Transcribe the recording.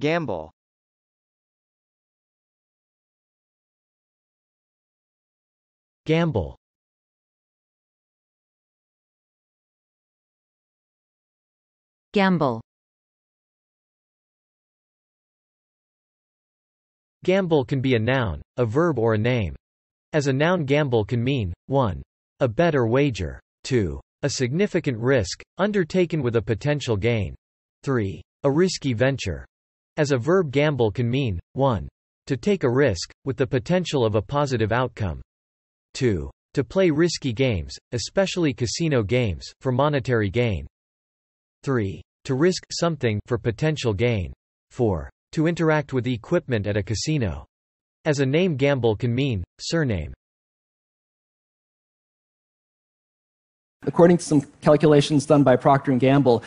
Gamble. Gamble. Gamble. Gamble can be a noun, a verb or a name. As a noun gamble can mean, 1. A bet or wager. 2. A significant risk, undertaken with a potential gain. 3. A risky venture. As a verb gamble can mean, 1. To take a risk, with the potential of a positive outcome. 2. To play risky games, especially casino games, for monetary gain. 3. To risk something for potential gain. 4. To interact with equipment at a casino. As a name gamble can mean, surname. According to some calculations done by Procter & Gamble,